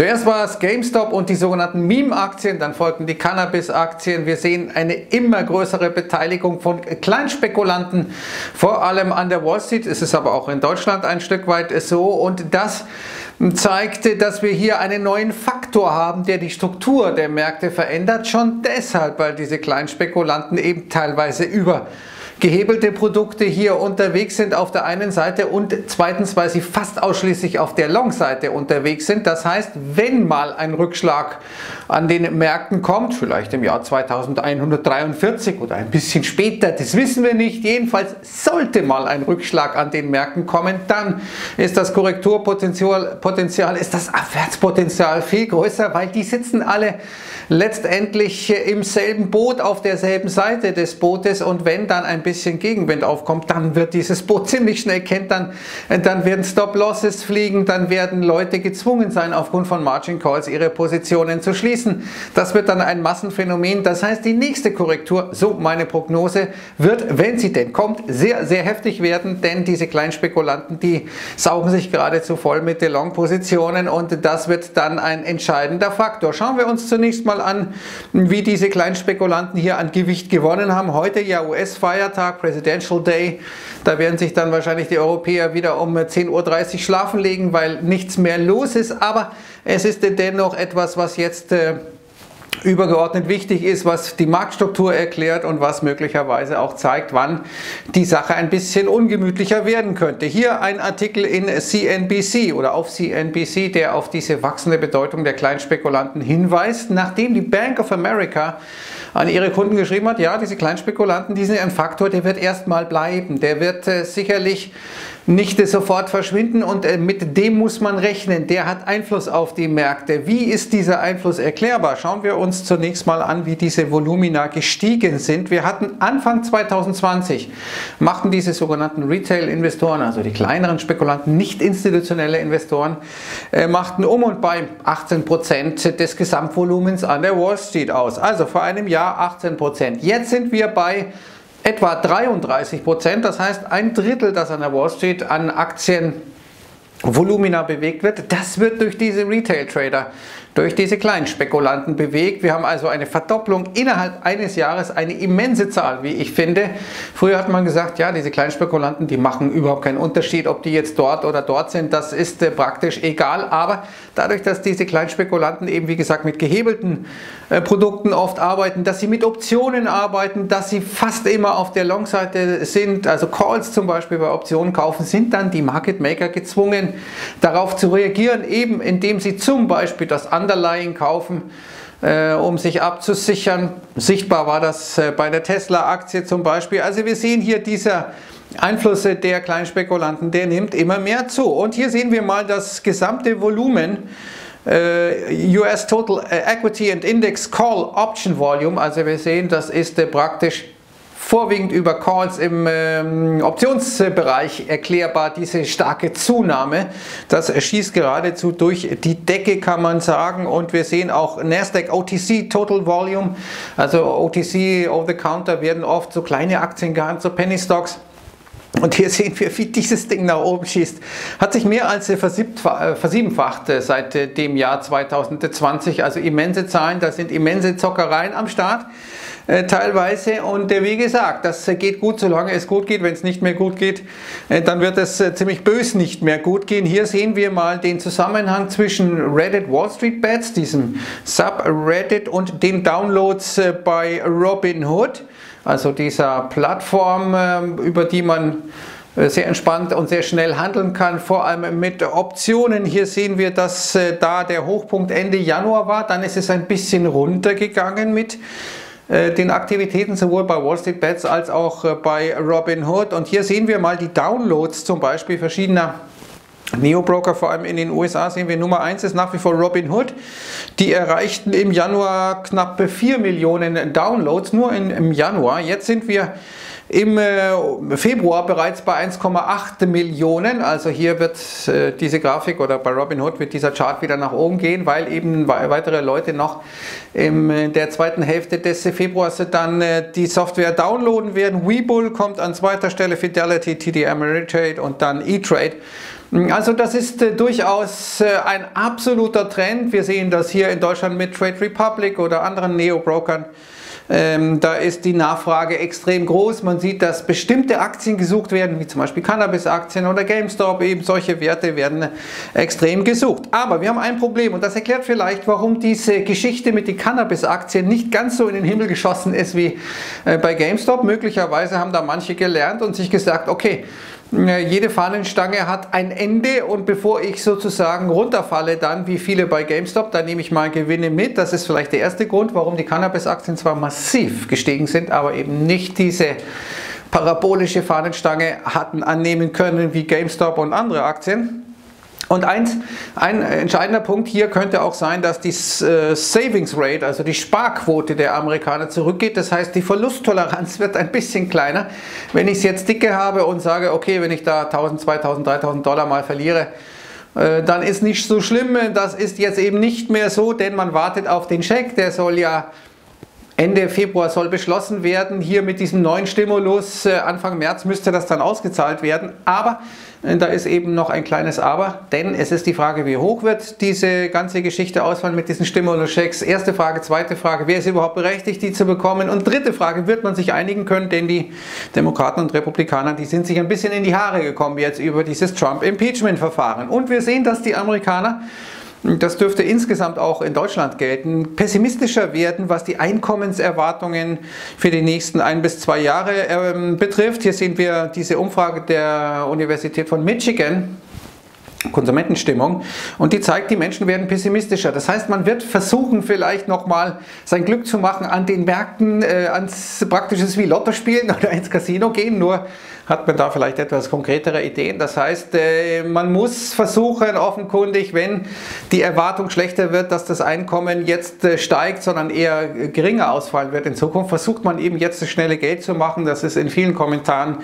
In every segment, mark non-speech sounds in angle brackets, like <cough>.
Zuerst war es GameStop und die sogenannten Meme-Aktien, dann folgten die Cannabis-Aktien. Wir sehen eine immer größere Beteiligung von Kleinspekulanten, vor allem an der Wall Street. Es ist aber auch in Deutschland ein Stück weit so und das zeigte, dass wir hier einen neuen Faktor haben, der die Struktur der Märkte verändert. Schon deshalb, weil diese Kleinspekulanten eben teilweise über gehebelte Produkte hier unterwegs sind auf der einen Seite und zweitens, weil sie fast ausschließlich auf der Long-Seite unterwegs sind. Das heißt, wenn mal ein Rückschlag an den Märkten kommt, vielleicht im Jahr 2143 oder ein bisschen später, das wissen wir nicht, jedenfalls sollte mal ein Rückschlag an den Märkten kommen, dann ist das Korrekturpotenzial, Potenzial, ist das Abwärtspotenzial viel größer, weil die sitzen alle letztendlich im selben Boot auf derselben Seite des Bootes und wenn dann ein bisschen Gegenwind aufkommt, dann wird dieses Boot <laughs> ziemlich schnell kentern, dann werden Stop-Losses fliegen, dann werden Leute gezwungen sein, aufgrund von Margin Calls ihre Positionen zu schließen. Das wird dann ein Massenphänomen. Das heißt, die nächste Korrektur, so meine Prognose, wird, wenn sie denn kommt, sehr, sehr heftig werden, denn diese Kleinspekulanten, die saugen sich geradezu voll mit den Long-Positionen und das wird dann ein entscheidender Faktor. Schauen wir uns zunächst mal an, wie diese Kleinspekulanten hier an Gewicht gewonnen haben. Heute ja US-Feiertag, Presidential Day. Da werden sich dann wahrscheinlich die Europäer wieder um 10.30 Uhr schlafen legen, weil nichts mehr los ist. Aber es ist dennoch etwas, was jetzt äh, übergeordnet wichtig ist, was die Marktstruktur erklärt und was möglicherweise auch zeigt, wann die Sache ein bisschen ungemütlicher werden könnte. Hier ein Artikel in CNBC oder auf CNBC, der auf diese wachsende Bedeutung der Kleinspekulanten hinweist, nachdem die Bank of America an ihre Kunden geschrieben hat, ja, diese Kleinspekulanten, die sind ein Faktor, der wird erstmal bleiben, der wird äh, sicherlich nicht sofort verschwinden und äh, mit dem muss man rechnen. Der hat Einfluss auf die Märkte. Wie ist dieser Einfluss erklärbar? Schauen wir uns zunächst mal an, wie diese Volumina gestiegen sind. Wir hatten Anfang 2020, machten diese sogenannten Retail-Investoren, also die kleineren Spekulanten, nicht institutionelle Investoren, äh, machten um und bei 18 Prozent des Gesamtvolumens an der Wall Street aus. Also vor einem Jahr 18%. Prozent. Jetzt sind wir bei etwa 33 Prozent, das heißt ein Drittel, das an der Wall Street an Aktien Volumina bewegt wird, das wird durch diese Retail-Trader durch diese kleinen Spekulanten bewegt. Wir haben also eine Verdopplung innerhalb eines Jahres, eine immense Zahl, wie ich finde. Früher hat man gesagt, ja, diese kleinen Spekulanten, die machen überhaupt keinen Unterschied, ob die jetzt dort oder dort sind, das ist äh, praktisch egal. Aber dadurch, dass diese kleinen Spekulanten eben, wie gesagt, mit gehebelten äh, Produkten oft arbeiten, dass sie mit Optionen arbeiten, dass sie fast immer auf der Long-Seite sind, also Calls zum Beispiel bei Optionen kaufen, sind dann die Market Maker gezwungen, darauf zu reagieren, eben indem sie zum Beispiel das Underlying kaufen, äh, um sich abzusichern. Sichtbar war das äh, bei der Tesla-Aktie zum Beispiel. Also wir sehen hier dieser Einfluss der Kleinspekulanten, der nimmt immer mehr zu. Und hier sehen wir mal das gesamte Volumen äh, US Total Equity and Index Call Option Volume. Also wir sehen, das ist äh, praktisch vorwiegend über Calls im ähm, Optionsbereich erklärbar, diese starke Zunahme. Das schießt geradezu durch die Decke, kann man sagen. Und wir sehen auch Nasdaq OTC Total Volume, also OTC Over the Counter werden oft so kleine Aktien gehandelt, so Penny Stocks. Und hier sehen wir, wie dieses Ding nach oben schießt. Hat sich mehr als versiebenfacht seit dem Jahr 2020. Also immense Zahlen, da sind immense Zockereien am Start. Äh, teilweise. Und äh, wie gesagt, das geht gut, solange es gut geht. Wenn es nicht mehr gut geht, äh, dann wird es ziemlich bös nicht mehr gut gehen. Hier sehen wir mal den Zusammenhang zwischen Reddit Wall Street Bets, diesem Subreddit, und den Downloads bei Robinhood, also dieser Plattform, ähm, über die man sehr entspannt und sehr schnell handeln kann, vor allem mit Optionen. Hier sehen wir, dass da der Hochpunkt Ende Januar war, dann ist es ein bisschen runtergegangen mit äh, den Aktivitäten sowohl bei Wall Street Bets als auch äh, bei Robinhood. Und hier sehen wir mal die Downloads zum Beispiel verschiedener Neo-Broker, vor allem in den USA, sehen wir Nummer 1 ist nach wie vor Robinhood. Die erreichten im Januar knapp 4 Millionen Downloads, nur in, im Januar. Jetzt sind wir im äh, Februar bereits bei 1,8 Millionen. Also hier wird äh, diese Grafik oder bei Robinhood wird dieser Chart wieder nach oben gehen, weil eben weitere Leute noch in der zweiten Hälfte des Februars dann äh, die Software downloaden werden. Webull kommt an zweiter Stelle, Fidelity, TD Ameritrade und dann E-Trade Also das ist äh, durchaus äh, ein absoluter Trend. Wir sehen das hier in Deutschland mit Trade Republic oder anderen Neo-Brokern. Ähm, da ist die Nachfrage extrem groß. Man sieht, dass bestimmte Aktien gesucht werden, wie zum Beispiel Cannabis-Aktien oder GameStop. Eben solche Werte werden extrem gesucht. Aber wir haben ein Problem und das erklärt vielleicht, warum diese Geschichte mit den Cannabis-Aktien nicht ganz so in den Himmel geschossen ist wie äh, bei GameStop. Möglicherweise haben da manche gelernt und sich gesagt, okay, jede Fahnenstange hat ein Ende und bevor ich sozusagen runterfalle dann, wie viele bei GameStop, dann nehme ich mal Gewinne mit. Das ist vielleicht der erste Grund, warum die Cannabis-Aktien zwar massiv gestiegen sind, aber eben nicht diese parabolische Fahnenstange hatten annehmen können wie GameStop und andere Aktien. Und eins, ein entscheidender Punkt hier könnte auch sein, dass die äh, Savings Rate, also die Sparquote der Amerikaner zurückgeht. Das heißt, die Verlusttoleranz wird ein bisschen kleiner. Wenn ich es jetzt dicke habe und sage, okay, wenn ich da 1000, 2000, 3000 Dollar mal verliere, äh, dann ist nicht so schlimm. Das ist jetzt eben nicht mehr so, denn man wartet auf den Scheck. Der soll ja Ende Februar soll beschlossen werden. Hier mit diesem neuen Stimulus, äh, Anfang März müsste das dann ausgezahlt werden. Aber da ist eben noch ein kleines Aber, denn es ist die Frage, wie hoch wird diese ganze Geschichte ausfallen mit diesen Stimulus-Checks. Erste Frage, zweite Frage, wer ist überhaupt berechtigt, die zu bekommen? Und dritte Frage, wird man sich einigen können, denn die Demokraten und Republikaner, die sind sich ein bisschen in die Haare gekommen jetzt über dieses Trump-Impeachment-Verfahren. Und wir sehen, dass die Amerikaner das dürfte insgesamt auch in Deutschland gelten, pessimistischer werden, was die Einkommenserwartungen für die nächsten ein bis zwei Jahre ähm, betrifft. Hier sehen wir diese Umfrage der Universität von Michigan. Konsumentenstimmung und die zeigt, die Menschen werden pessimistischer. Das heißt, man wird versuchen, vielleicht nochmal sein Glück zu machen an den Märkten, äh, ans praktisches wie Lotto spielen <laughs> oder ins Casino gehen. Nur hat man da vielleicht etwas konkretere Ideen. Das heißt, äh, man muss versuchen, offenkundig, wenn die Erwartung schlechter wird, dass das Einkommen jetzt äh, steigt, sondern eher geringer ausfallen wird in Zukunft, versucht man eben jetzt das schnelle Geld zu machen. Das ist in vielen Kommentaren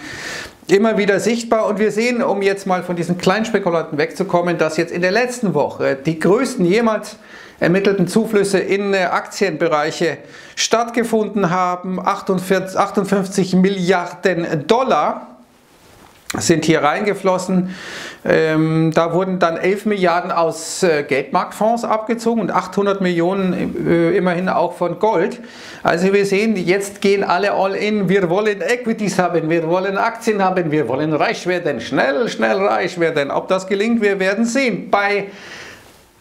immer wieder sichtbar und wir sehen, um jetzt mal von diesen Kleinspekulanten wegzukommen, dass jetzt in der letzten Woche die größten jemals ermittelten Zuflüsse in äh, Aktienbereiche stattgefunden haben. 48, 58 Milliarden Dollar sind hier reingeflossen. Ähm, da wurden dann 11 Milliarden aus äh, Geldmarktfonds abgezogen und 800 Millionen äh, immerhin auch von Gold. Also wir sehen, jetzt gehen alle all in. Wir wollen Equities haben, wir wollen Aktien haben, wir wollen reich werden, schnell, schnell reich werden. Ob das gelingt, wir werden sehen. Bei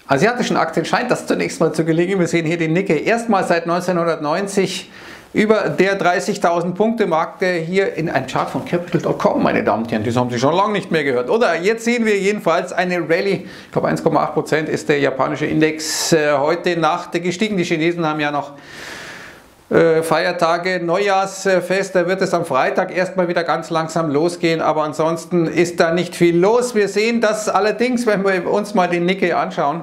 asiatischen Aktien scheint das zunächst mal zu gelingen. Wir sehen hier den Nikkei erstmals seit 1990 über der 30.000 Punkte Marke hier in einem Chart von Capital.com, meine Damen und Herren. Das haben Sie schon lange nicht mehr gehört. Oder jetzt sehen wir jedenfalls eine Rallye. Ich glaube 1,8% ist der japanische Index äh, heute Nacht gestiegen. Die Chinesen haben ja noch äh, Feiertage, Neujahrsfest, da wird es am Freitag erstmal wieder ganz langsam losgehen, aber ansonsten ist da nicht viel los. Wir sehen das allerdings, wenn wir uns mal den Nikkei anschauen,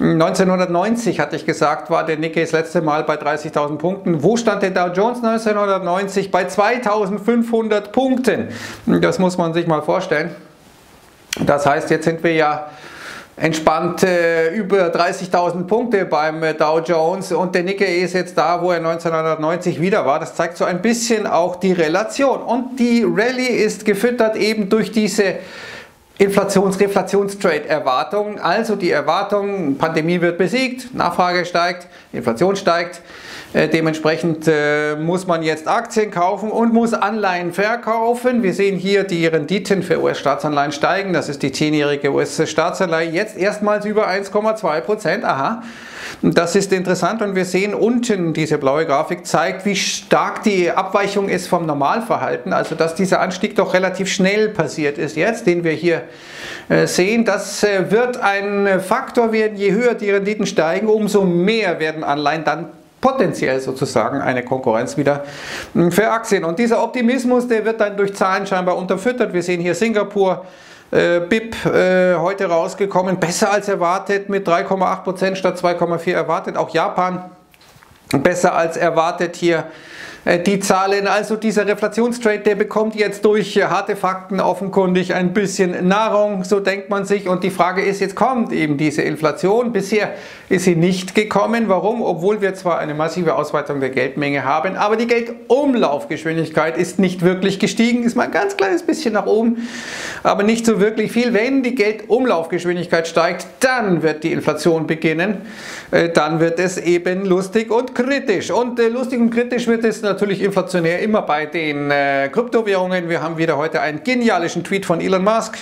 1990 hatte ich gesagt, war der Nikkei das letzte Mal bei 30.000 Punkten. Wo stand der Dow Jones 1990? Bei 2.500 Punkten. Das muss man sich mal vorstellen. Das heißt, jetzt sind wir ja entspannt äh, über 30.000 Punkte beim äh, Dow Jones und der Nikkei ist jetzt da, wo er 1990 wieder war. Das zeigt so ein bisschen auch die Relation. Und die Rallye ist gefüttert eben durch diese Inflations-Reflationstrade-Erwartungen, also die Erwartung, Pandemie wird besiegt, Nachfrage steigt, Inflation steigt, äh, dementsprechend äh, muss man jetzt Aktien kaufen und muss Anleihen verkaufen. Wir sehen hier die Renditen für US-Staatsanleihen steigen, das ist die 10-jährige US-Staatsanleihe, jetzt erstmals über 1,2 Prozent, aha. Das ist interessant und wir sehen unten, diese blaue Grafik zeigt, wie stark die Abweichung ist vom Normalverhalten, also dass dieser Anstieg doch relativ schnell passiert ist jetzt, den wir hier sehen. Das äh, wird ein Faktor werden, je höher die Renditen steigen, umso mehr werden Anleihen dann potenziell sozusagen eine Konkurrenz wieder hm, für Aktien. Und dieser Optimismus, der wird dann durch Zahlen scheinbar unterfüttert. Wir sehen hier Singapur, äh, BIP äh, heute rausgekommen, besser als erwartet mit 3,8% statt 2,4 erwartet. Auch Japan besser als erwartet hier äh, die Zahlen. Also dieser Reflationstrade, der bekommt jetzt durch äh, harte Fakten offenkundig ein bisschen Nahrung, so denkt man sich. Und die Frage ist, jetzt kommt eben diese Inflation. Bisher ist sie nicht gekommen. Warum? Obwohl wir zwar eine massive Ausweitung der Geldmenge haben, aber die Geldumlaufgeschwindigkeit ist nicht wirklich gestiegen, ist mal ein ganz kleines bisschen nach oben, aber nicht so wirklich viel. Wenn die Geldumlaufgeschwindigkeit steigt, dann wird die Inflation beginnen. Äh, dann wird es eben lustig und kritisch. Und lustig und kritisch wird es natürlich inflationär immer bei den äh, Kryptowährungen. Wir haben wieder heute einen genialischen Tweet von Elon Musk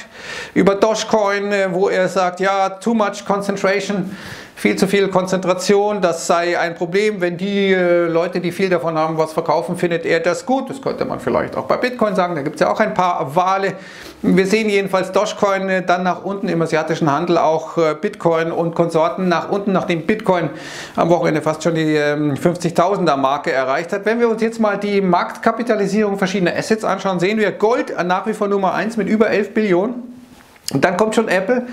über Dogecoin, äh, wo er sagt, ja, too much concentration viel zu viel Konzentration, das sei ein Problem. Wenn die äh, Leute, die viel davon haben, was verkaufen, findet er das gut. Das könnte man vielleicht auch bei Bitcoin sagen. Da gibt es ja auch ein paar Wale. Wir sehen jedenfalls Dogecoin äh, dann nach unten im asiatischen Handel, auch äh, Bitcoin und Konsorten nach unten, nachdem Bitcoin am Wochenende fast schon die 50.000er ähm, Marke erreicht hat. Wenn wir uns jetzt mal die Marktkapitalisierung verschiedener Assets anschauen, sehen wir Gold nach wie vor Nummer 1 mit über 11 Billionen. Und dann kommt schon Apple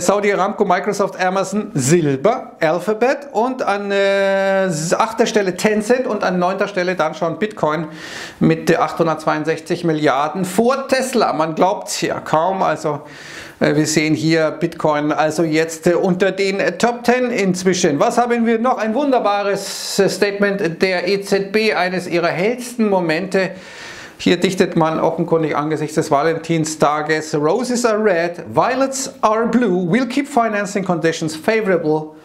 Saudi Aramco, Microsoft, Amazon, Silber, Alphabet und an äh, achter Stelle Tencent und an neunter Stelle dann schon Bitcoin mit 862 Milliarden vor Tesla. Man glaubt es ja kaum, also äh, wir sehen hier Bitcoin also jetzt äh, unter den Top 10 inzwischen. Was haben wir noch? Ein wunderbares Statement der EZB, eines ihrer hellsten Momente hier dichtet man offenkundig angesichts des Valentinstages Roses are red, violets are blue, we'll keep financing conditions favorable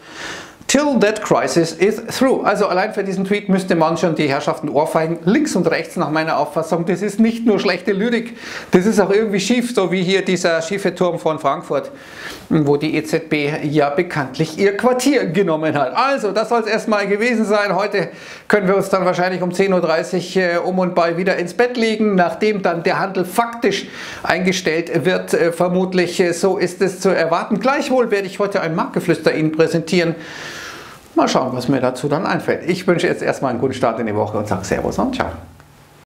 Till that crisis is through. Also allein für diesen Tweet müsste man schon die Herrschaften ohrfeigen, links und rechts nach meiner Auffassung. Das ist nicht nur schlechte Lyrik, das ist auch irgendwie schief, so wie hier dieser schiefe Turm von Frankfurt, wo die EZB ja bekanntlich ihr Quartier genommen hat. Also, das soll es erstmal gewesen sein. Heute können wir uns dann wahrscheinlich um 10.30 Uhr äh, um und bei wieder ins Bett legen, nachdem dann der Handel faktisch eingestellt wird. Äh, vermutlich äh, so ist es zu erwarten. Gleichwohl werde ich heute ein Marktgeflüster Ihnen präsentieren. Mal schauen, was mir dazu dann einfällt. Ich wünsche jetzt erstmal einen guten Start in die Woche und sage Servus und Ciao.